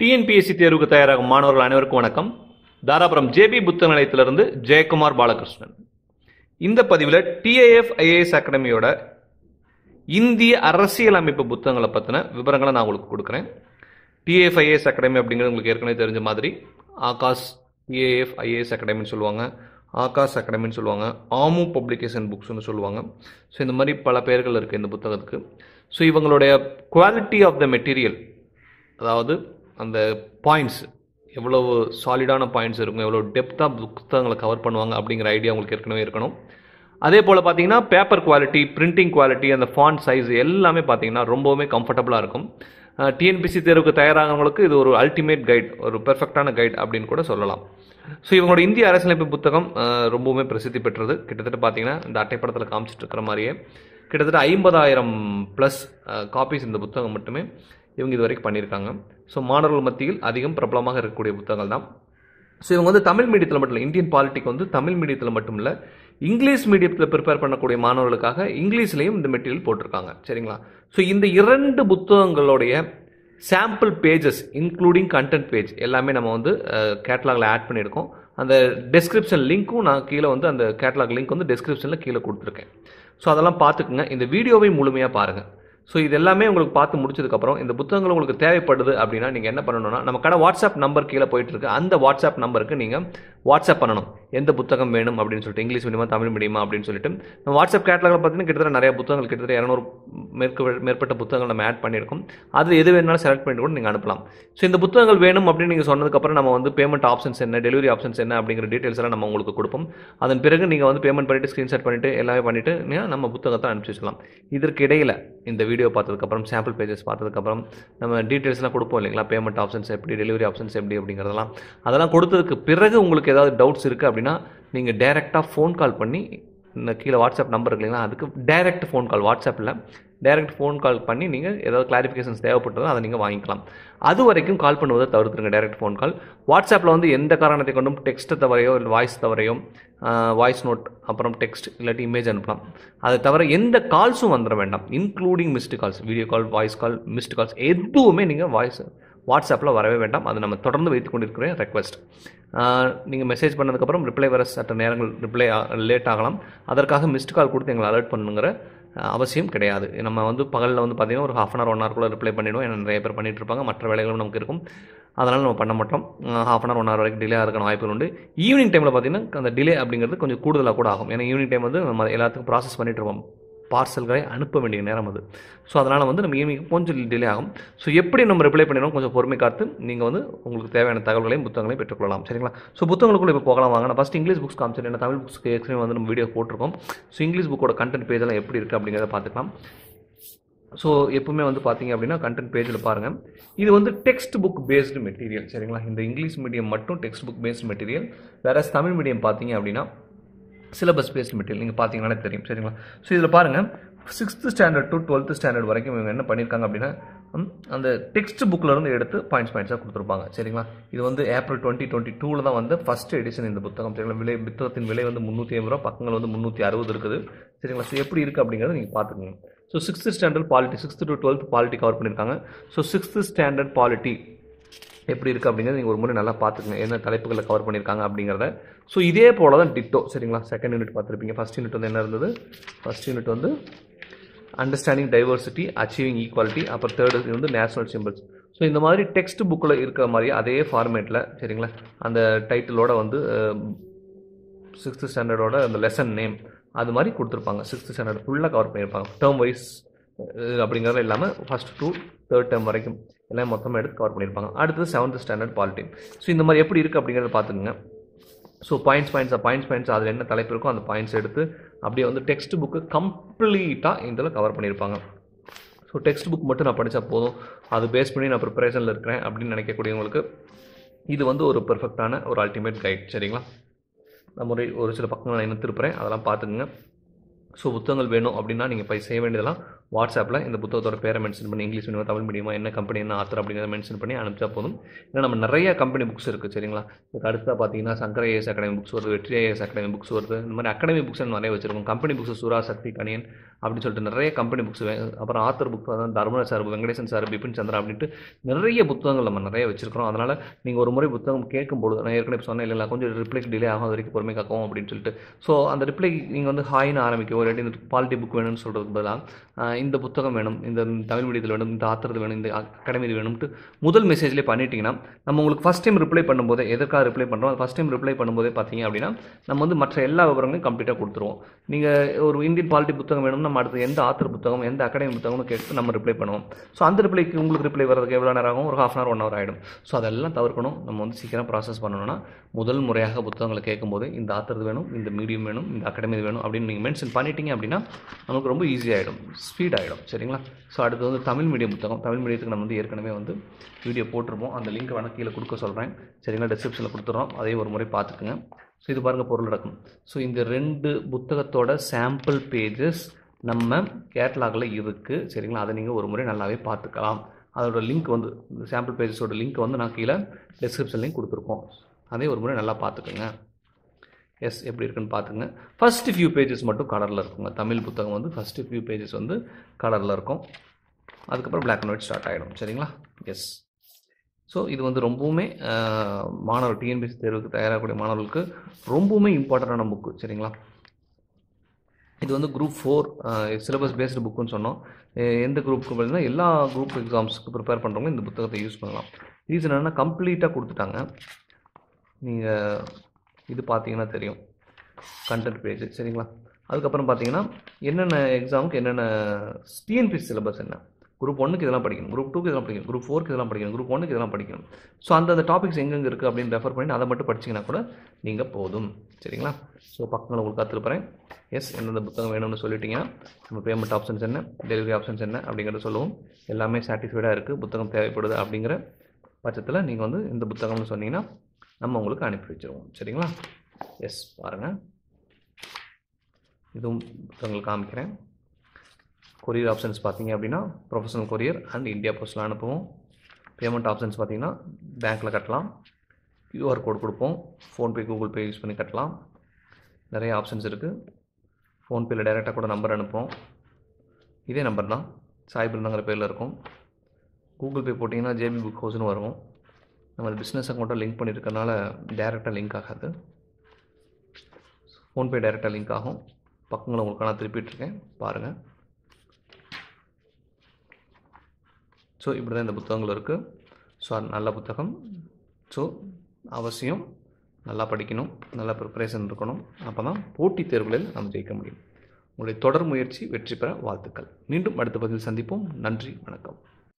TNPSC தேர்வுக்கு தயாராகும் மாணவர்கள் அனைவருக்கும் வணக்கம். தாராபுரம் ஜேபி புத்த நிலையத்திலிருந்து ஜெயக்குமார் பாலகிருஷ்ணன். இந்த பதிவில் டிஏஎஃப் ஐஏஎஸ் அகாடமியோட இந்திய அரசியலமைப்பு புத்தகங்களை பற்றின விவரங்களை நான் உங்களுக்கு கொடுக்குறேன். டிஏஎஃப் ஐஏஎஸ் அகாடமி அப்படிங்கிறது உங்களுக்கு ஏற்கனவே தெரிஞ்ச மாதிரி ஆகாஷ் ஏஎஃப் ஐஏஎஸ் அகாடமின்னு சொல்லுவாங்க. ஆகாஷ் அகாடமின்னு சொல்லுவாங்க. ஆமு பப்ளிகேஷன் புக்ஸ்னு சொல்லுவாங்க. ஸோ இந்த மாதிரி பல பெயர்கள் இருக்குது இந்த புத்தகத்துக்கு. ஸோ இவங்களுடைய குவாலிட்டி ஆஃப் த மெட்டீரியல் அதாவது அந்த பாயிண்ட்ஸ் எவ்வளவு சாலிடான பாயிண்ட்ஸ் இருக்கும் எவ்வளோ டெப்த்தாக புத்தகங்களை கவர் பண்ணுவாங்க அப்படிங்கிற ஐடியா உங்களுக்கு ஏற்கனவே இருக்கணும். அதே போல் பார்த்தீங்கன்னா பேப்பர் குவாலிட்டி பிரிண்டிங் குவாலிட்டி அந்த ஃபாண்ட் சைஸ் எல்லாமே பார்த்தீங்கன்னா ரொம்பவுமே கம்ஃபர்டபுளாக இருக்கும். டிஎன்பிசி தேர்வுக்கு தயாராகிறவங்களுக்கு இது ஒரு அல்டிமேட் கைட் ஒரு பெர்ஃபெக்டான கைட் அப்படின்னு கூட சொல்லலாம். ஸோ இவங்களோட இந்திய அரசியலமைப்பு புத்தகம் ரொம்பவுமே பிரசித்தி பெற்றது. கிட்டத்தட்ட பார்த்தீங்கன்னா இந்த அட்டைப்படத்தில் காமிச்சிட்டு இருக்கிற மாதிரியே கிட்டத்தட்ட ஐம்பதாயிரம் ப்ளஸ் காப்பீஸ் இந்த புத்தகம் மட்டுமே. இவங்க இது வரைக்கும் பண்ணியிருக்காங்க. ஸோ மாணவர்கள் மத்தியில் அதிகம் பிரபலமாக இருக்கக்கூடிய புத்தகங்கள் தான். ஸோ இவங்க வந்து தமிழ் மீடியத்தில் மட்டும் இல்லை இந்தியன் பாலிட்டிக் வந்து தமிழ் மீடியத்தில் மட்டும் இல்லை இங்கிலீஷ் மீடியத்தில் ப்ரிப்பேர் பண்ணக்கூடிய மாணவர்களுக்காக இங்கிலீஷ்லேயும் இந்த மெட்டீரியல் போட்டிருக்காங்க. சரிங்களா? ஸோ இந்த இரண்டு புத்தகங்களுடைய sample pages including content page எல்லாமே நம்ம வந்து கேட்லாகில் ஆட் பண்ணியிருக்கோம். அந்த டெஸ்கிரிப்ஷன் லிங்க்கும் நான் கீழே வந்து அந்த கேட்லாக் லிங்க் வந்து டெஸ்கிரிப்ஷனில் கீழே கொடுத்துருக்கேன். ஸோ அதெல்லாம் பார்த்துக்குங்க. இந்த வீடியோவை முழுமையாக பாருங்கள் ஸோ இது எல்லாமே உங்களுக்கு பார்த்து முடிச்சதுக்கப்புறம் இந்த புத்தகங்கள் உங்களுக்கு தேவைப்படுது அப்படின்னா நீங்கள் என்ன பண்ணணும்னா நம்ம கடை வாட்ஸ்அப் நம்பர் கீழே போயிட்டு இருக்கு அந்த வாட்ஸ்அப் நம்பருக்கு நீங்கள் வாட்ஸ்அப் பண்ணணும். எந்த புத்தகம் வேணும் அப்படின்னு சொல்லிட்டு இங்கிலீஷ் மீடியமா தமிழ் மீடியமா அப்படின்னு சொல்லிட்டு. நம்ம வாட்ஸ்அப் கேட்டலாகில் பார்த்தீங்கன்னா கிட்டத்தட்ட நிறைய புத்தகங்கள் கிட்டத்தட்ட இரநூறு மேற்கு மேற்பட்ட புத்தகங்கள் நம்ம ஆட் பண்ணியிருக்கோம். அது எது வேணாலும் செலக்ட் பண்ணிட்டு கூட நீங்கள் அனுப்பலாம். ஸோ இந்த புத்தகங்கள் வேணும் அப்படின்னு நீங்கள் சொன்னதுக்கப்புறம் நம்ம வந்து பேமெண்ட் ஆப்ஷன்ஸ் என்ன டெலிவரி ஆப்ஷன்ஸ் என்ன அப்படிங்கிற டீட்டெயில்ஸ் எல்லாம் நம்ம உங்களுக்கு கொடுப்போம். அதன் பிறகு நீங்கள் வந்து பேமெண்ட் பண்ணிட்டு ஸ்க்ரீன்ஷாட் பண்ணிட்டு எல்லாமே பண்ணிட்டு நம்ம புத்தகத்தை அனுப்பிச்சி வச்சலாம் இதற்கு இடையில இந்த வீடியோ பார்த்ததுக்கப்புறம் சாம்பிள் பேஜஸ் பார்த்ததுக்கப்புறம் நம்ம டீட்டெயில்ஸ்லாம் கொடுப்போம் இல்லைங்களா? பேமெண்ட் ஆப்ஷன்ஸ் எப்படி டெலிவரி ஆப்ஷன்ஸ் எப்படி அப்படிங்கிறதெல்லாம். அதெல்லாம் கொடுத்ததுக்கு பிறகு உங்களுக்கு ஏதாவது டவுட்ஸ் இருக்குது அப்படின்னா நீங்கள் டைரெக்டாக ஃபோன் கால் பண்ணி இந்த கீழே வாட்ஸ்அப் நம்பர் இருக்கு இல்லைங்களா? அதுக்கு டைரக்ட் ஃபோன் கால் வாட்ஸ்அப்பில் டைரக்ட் ஃபோன் கால் பண்ணி நீங்கள் ஏதாவது கிளாரிஃபிகேஷன்ஸ் தேவைப்பட்டதோ அதை நீங்கள் வாங்கிக்கலாம். அது வரைக்கும் கால் பண்ணுவதை தவிர்த்துருங்க டைரக்ட் ஃபோன் கால் வாட்ஸ்அப்பில் வந்து எந்த காரணத்தை கொண்டும் டெக்ஸ்ட்டை தவறையோ இல்லை வாய்ஸ் தவறையோ வாய்ஸ் நோட் அப்புறம் டெக்ஸ்ட் இல்லாட்டி இமேஜ் அனுப்பலாம். அதை தவிர எந்த கால்ஸும் வந்துட வேண்டாம். Including missed calls video call voice call missed calls எதுவுமே நீங்கள் வாய்ஸ் வாட்ஸ்அப்பில் வரவே வேண்டாம். அதை நம்ம தொடர்ந்து வைத்து கொண்டிருக்கிற ரெக்வஸ்ட் நீங்கள் மெசேஜ் பண்ணதுக்கப்புறம் ரிப்ளை வர சட்ட நேரங்கள் ரிப்ளை லேட் ஆகலாம். அதற்காக மிஸ்டு கால் கொடுத்து எங்களை அலர்ட் பண்ணுங்கிற அவசியம் கிடையாது. நம்ம வந்து பகலில் வந்து பார்த்தீங்கன்னா ஒரு ஹாஃப் அன் ஹவர் ஒன் ஹவர்க்குள்ளே ரிப்ளை பண்ணிவிடுவோம் ஏன்னா நிறைய பேர் பண்ணிட்டு இருப்பாங்க. மற்ற வேலைகளும் நமக்கு இருக்கும். அதனால் நம்ம பண்ண மாட்டோம். Half an hour one hour வரைக்கும் டிலே ஆகிறதுக்கான வாய்ப்புகள் உண்டு. ஈவினிங் டைமில் பார்த்தீங்கன்னா அந்த டிலே அப்படிங்கிறது கொஞ்சம் கூடுதலாக கூட ஆகும். ஏன்னா ஈவினிங் டைம் வந்து நம்ம எல்லாத்துக்கும் ப்ராசஸ் பண்ணிகிட்டு இருப்போம். பார்சல்களை அனுப்ப வேண்டிய நேரம் அது. ஸோ அதனால் வந்து நம்ம ஈவினிங் கொஞ்சம் டிலே ஆகும். ஸோ எப்படி நம்ம ரிப்ளை பண்ணிடணும் கொஞ்சம் பொறுமை காத்து நீங்கள் வந்து உங்களுக்கு தேவையான தகவல்களையும் புத்தகங்களையும் பெற்றுக்கொள்ளலாம். சரிங்களா? ஸோ புத்தகங்களுக்குள்ள இப்போ போகலாம் வாங்க. நான் ஃபஸ்ட் இங்கிலீஷ் புக்ஸ் காமிச்சிட்டு ஏன்னா தமிழ் புக்ஸ்க்கு ஏற்கனவே வந்து நம்ம வீடியோ போட்டிருக்கோம். ஸோ இங்கிலீஷ் புக்கோட கண்டென்ட் பேஜெல்லாம் எப்படி இருக்குது அப்படிங்கிறத பார்த்துக்கலாம். ஸோ எப்பவுமே வந்து பார்த்தீங்க அப்படின்னா கண்டென்ட் பேஜில் பாருங்கள் இது வந்து டெக்ஸ்ட் புக் பேஸ்டு மெட்டீரியல் சரிங்களா? இந்த இங்கிலீஷ் மீடியம் மட்டும் டெக்ஸ்ட் புக் பேஸ்டு மெட்டீரியல் வேற தமிழ் மீடியம் பார்த்தீங்க அப்படின்னா சிலபஸ் பேஸ்ட் மெட்டீரியல் நீங்கள் பார்த்தீங்கன்னாலே தெரியும். சரிங்களா? ஸோ இதில் பாருங்கள் sixth standard to twelfth standard வரைக்கும் இவங்க என்ன பண்ணியிருக்காங்க அப்படின்னா அந்த டெக்ஸ்ட் புக்கில் இருந்து எடுத்து பாயிண்ட்ஸ் பாயிண்ட்ஸாக கொடுத்துருப்பாங்க. சரிங்களா? இது வந்து ஏப்ரல் டுவெண்ட்டி டுவெண்ட்டி டூவில் தான் வந்து ஃபஸ்ட் எடிஷன் இந்த புத்தகம். சரிங்களா? விலை புத்தகத்தின் விலை வந்து முந்நூற்றி ஐம்பது ரூபா பக்கங்கள் வந்து முந்நூற்றி அறுபது இருக்குது. சரிங்களா? ஸோ எப்படி இருக்குது அப்படிங்கிறத நீங்கள் பார்த்துக்கோங்க so sixth standard polity sixth to twelfth polity cover பண்ணியிருக்காங்க ஸோ சிக்ஸ்த்து ஸ்டாண்டர்ட் பாலிட்டி எப்படி இருக்குது அப்படிங்கிறத நீங்கள் ஒரு முறை நல்லா பார்த்துக்கங்க. என்ன தலைப்புகளை கவர் பண்ணியிருக்காங்க அப்படிங்கிறத. ஸோ இதே போல தான் டிட்டோ சரிங்களா? செகண்ட் யூனிட் பார்த்துருப்பீங்க. ஃபஸ்ட் யூனிட் வந்து என்ன இருந்தது? ஃபஸ்ட் யூனிட் வந்து அண்டர்ஸ்டாண்டிங் டைவர்சிட்டி அச்சீவிங் ஈக்குவாலிட்டி அப்புறம் தேர்ட் வந்து நேஷனல் சிம்பிள்ஸ் ஸோ இந்த மாதிரி டெக்ஸ்ட் புக்கில் இருக்கிற மாதிரி அதே ஃபார்மேட்டில் சரிங்களா? அந்த டைட்டிலோட வந்து சிக்ஸ்த்து ஸ்டாண்டர்டோட அந்த லெசன் நேம் அது மாதிரி கொடுத்துருப்பாங்க. சிக்ஸ்த்து ஸ்டாண்டர்ட் ஃபுல்லாக கவர் பண்ணியிருப்பாங்க டேர்ம் வைஸ் அப்படிங்கிறது இல்லாமல் ஃபஸ்ட் டூ தேர்ட் டேர்ம் வரைக்கும். எல்லாம் மொத்தமாக எடுத்து கவர் பண்ணியிருப்பாங்க. அடுத்தது செவன்த் ஸ்டாண்டர்ட் பாலிட்டி ஸோ இந்த மாதிரி எப்படி இருக்குது அப்படிங்கிறத பார்த்துக்குங்க. So points points points points அதில் என்ன தலைப்பு இருக்கோ அந்த பாயிண்ட்ஸ் எடுத்து அப்படியே வந்து டெக்ஸ்ட் புக்கு கம்ப்ளீட்டாக இதில் கவர் பண்ணியிருப்பாங்க. ஸோ டெக்ஸ்ட் புக் மட்டும் நான் படித்தா போதும். அது பேஸ் பண்ணி நான் ப்ரிப்பரேஷனில் இருக்கிறேன் அப்படின்னு நினைக்கக்கூடியவங்களுக்கு இது வந்து ஒரு பெர்ஃபெக்டான ஒரு அல்டிமேட் கைட் சரிங்களா? நம்ம ஒரு ஒரு சில பக்கங்கள் நான் இணைத்திருப்பேன் அதெல்லாம் பார்த்துக்குங்க. ஸோ புத்தகங்கள் வேணும் அப்படின்னா நீங்கள் போய் செய்ய வேண்டியதெல்லாம் வாட்ஸ்அப்பில் இந்த புத்தகத்தோட பேரை மென்ஷன் பண்ணி இங்கிலீஷ் மீடியமா தமிழ் மீடியமா என்ன கம்பெனி என்ன ஆத்தர் அப்படிங்கிறத மென்ஷன் பண்ணி அனுப்பிச்சா போதும். ஏன்னா நம்ம நிறைய கம்பெனி புக்ஸ் இருக்குது சரிங்களா? இப்போ அடுத்ததாக பார்த்தீங்கன்னா சங்கர ஏஎஸ் அகாடமி புக்ஸ் வருது வெற்றி ஏஎஸ் அகாடமி புக்ஸ் வருது. இந்த மாதிரி அகாடமி புக்ஸ் நிறைய வச்சிருக்கோம். கம்பெனி புக்ஸ் சூரா சக்தி கணியன் அப்படின்னு சொல்லிட்டு நிறைய கம்பெனி புக்ஸ் அப்புறம் ஆத்தர் புக்ஸ் அதான் தர்மராஜ் சார் வெங்கடேசன் சார் பிபின் சந்திரா அப்படின்ட்டு நிறைய புத்தகங்கள் நம்ம நிறைய வச்சிருக்கிறோம். அதனால் நீங்கள் ஒரு முறை புத்தகம் கேட்கும்போது நான் ஏற்கனவே சொன்னேன் இல்லை கொஞ்சம் ரிப்ளைக்கு டிலே ஆகும் வரைக்கும் பொறுமை காக்கவும் அப்படின்னு சொல்லிட்டு. ஸோ அந்த ரிப்ளை நீங்கள் வந்து ஹாய்னு ஆரம்பிக்கும் ஒரு இந்த குவாலிட்டி புக் வேணும்னு சொல்கிறதுக்கு பதிலாக இந்த புத்தகம் வேணும் இந்த தமிழ் மீடியத்தில் வேணும் இந்த ஆத்திரத்தில் வேணும் இந்த அகாடமியில் வேணும்ட்டு முதல் மெசேஜ்லேயே பண்ணிட்டீங்கன்னா நம்ம உங்களுக்கு ஃபஸ்ட் டைம் ரிப்ளை பண்ணும்போது எதற்காக ரிப்ளை பண்ணுறோம் ஃபஸ்ட் டைம் ரிப்ளை பண்ணும்போதே பார்த்தீங்க அப்படின்னா நம்ம வந்து மற்ற எல்லா விவரங்களையும் கம்ப்ளீட்டாக கொடுத்துருவோம். நீங்கள் ஒரு இந்தியன் பாலிட்டி புத்தகம் வேணும்னா நம்ம அடுத்து எந்த ஆத்தர் புத்தகம் எந்த அகாடமி புத்தகம்னு கேட்டு நம்ம ரிப்ளை பண்ணுவோம். ஸோ அந்த ரிப்ளைக்கு உங்களுக்கு ரிப்ளை வரதுக்கு எவ்வளோ நேரம் ஆகும்? ஒரு half an hour one hour ஆகிடும் ஸோ அதெல்லாம் தவிர்க்கணும். நம்ம வந்து சீக்கிரம் ப்ராசஸ் பண்ணணும்னா முதல் முறையாக புத்தகங்களை கேட்கும்போது இந்த ஆத்தர் வேணும் இந்த மீடியம் வேணும் இந்த அகாடமி வேணும் அப்படின்னு நீங்கள் மென்ஷன் பண்ணிட்டீங்க அப்படின்னா நமக்கு ரொம்ப ஈஸியாகிடும் ஸ்பீட் ஸ்பீட் ஆகிடும் சரிங்களா? ஸோ அடுத்து வந்து தமிழ் மீடியம் புத்தகம். தமிழ் மீடியத்துக்கு நம்ம வந்து ஏற்கனவே வந்து வீடியோ போட்டிருப்போம். அந்த லிங்க் வேணால் கீழே கொடுக்க சொல்கிறேன் சரிங்களா? டிஸ்கிரிப்ஷனில் கொடுத்துறோம். அதே ஒரு முறை பார்த்துக்குங்க. ஸோ இது பாருங்கள் பொருளடக்கம் ஸோ இந்த ரெண்டு புத்தகத்தோட சாம்பிள் பேஜஸ் நம்ம கேட்லாகில் இருக்குது சரிங்களா? அதை நீங்கள் ஒரு முறை நல்லாவே பார்த்துக்கலாம். அதோட லிங்க் வந்து இந்த சாம்பிள் பேஜஸோட லிங்க் வந்து நான் கீழே டிஸ்கிரிப்ஷன்லேயும் கொடுத்துருக்கோம் அதே ஒரு முறை நல்லா பார்த்துக்கோங்க. எஸ் எப்படி இருக்குன்னு பார்த்துங்க ஃபஸ்ட்டு ஃபியூ பேஜஸ் மட்டும் கலரில் இருக்குங்க. தமிழ் புத்தகம் வந்து ஃபஸ்ட்டு ஃபியூ பேஜஸ் வந்து கலரில் இருக்கும். அதுக்கப்புறம் பிளாக் அண்ட் ஒயிட் ஸ்டார்ட் ஆகிடும் சரிங்களா? எஸ் ஸோ இது வந்து ரொம்பவுமே மாணவர் டிஎன்பிசி தேர்வுக்கு தயாராகக்கூடிய மாணவர்களுக்கு ரொம்பவுமே இம்பார்ட்டண்டான புக்கு சரிங்களா? இது வந்து குரூப் ஃபோர் சிலபஸ் பேஸ்டு புக்குன்னு சொன்னோம். எந்த குரூப்புக்கு பார்த்தீங்கன்னா எல்லா குரூப் எக்ஸாம்ஸ்க்கு ப்ரிப்பேர் பண்ணுறவங்க இந்த புத்தகத்தை யூஸ் பண்ணலாம். ரீசன் என்னென்னா கம்ப்ளீட்டாக கொடுத்துட்டாங்க. நீங்கள் இது பார்த்தீங்கன்னா தெரியும். கண்டென்ட் பேஜ் சரிங்களா? அதுக்கப்புறம் பார்த்தீங்கன்னா என்னென்ன எக்ஸாமுக்கு என்னென்ன டிஎன்பிசி சிலபஸ் என்ன? குரூப் ஒன்றுக்கு இதெல்லாம் படிக்கணும். குரூப் டூக்கு இதெல்லாம் படிக்கணும். குரூப் ஃபோருக்கு இதெல்லாம் படிக்கணும். குரூப் ஒன்றுக்கு இதெல்லாம் படிக்கணும். ஸோ அந்தந்த டாபிக்ஸ் எங்கெங்கே இருக்குது அப்படின்னு ரெஃபர் பண்ணி அதை மட்டும் படிச்சிங்கன்னா கூட நீங்கள் போதும். சரிங்களா? ஸோ பக்கங்களை உங்களுக்கு காத்திருப்பேன் எஸ் எந்தெந்த புத்தகம் வேணும்னு சொல்லிட்டீங்கன்னா நம்ம பேமெண்ட் ஆப்ஷன்ஸ் என்ன? டெலிவரி ஆப்ஷன்ஸ் என்ன? அப்படிங்கிறத சொல்லுவோம். எல்லாமே சாட்டிஸ்ஃபைடாக இருக்குது புத்தகம் தேவைப்படுது அப்படிங்கிற பட்சத்தில் நீங்கள் வந்து இந்த புத்தகம்னு சொன்னீங்கன்னா நம்ம உங்களுக்கு அனுப்பி வச்சுருவோம். சரிங்களா? எஸ் பாருங்கள் இதுவும் உங்களுக்கு காமிக்கிறேன். கொரியர் ஆப்ஷன்ஸ் பார்த்தீங்க அப்படின்னா ப்ரொஃபஷனல் கொரியர் அண்ட் இந்தியா போஸ்ட்டில் அனுப்புவோம். பேமெண்ட் ஆப்ஷன்ஸ் பார்த்தீங்கன்னா பேங்க்கில் கட்டலாம். க்யூஆர் கோட் கொடுப்போம். ஃபோன்பே கூகுள் பே யூஸ் பண்ணி கட்டலாம். நிறைய ஆப்ஷன்ஸ் இருக்குது ஃபோன்பேயில் டைரெக்டாக கூட நம்பர் அனுப்புவோம். இதே நம்பர் தான். சாய் பேரில் இருக்கும். கூகுள் பே போட்டிங்கன்னா ஜேபி புக் ஹவுஸ்னு வரும். நம்ம பிஸ்னஸ் அக்கௌண்ட்டை லிங்க் பண்ணியிருக்கனால டேரெக்டாக லிங்க் ஆகாது. ஃபோன்பே டேரெக்டாக லிங்க் ஆகும். பக்கங்களை உங்களுக்கு நான் திருப்பிட்டுருக்கேன் பாருங்கள் ஸோ இப்படி தான் இந்த புத்தகங்கள் இருக்குது ஸோ நல்ல புத்தகம். ஸோ அவசியம். நல்லா படிக்கணும். நல்லா ப்ரிப்பரேஷன் இருக்கணும். அப்போ தான் போட்டித் தேர்வுகளில் நாம் ஜெயிக்க முடியும். உங்களுடைய தொடர் முயற்சி வெற்றி பெற வாழ்த்துக்கள். மீண்டும் அடுத்த பதிவில் சந்திப்போம். நன்றி. வணக்கம்.